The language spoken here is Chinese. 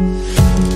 嗯。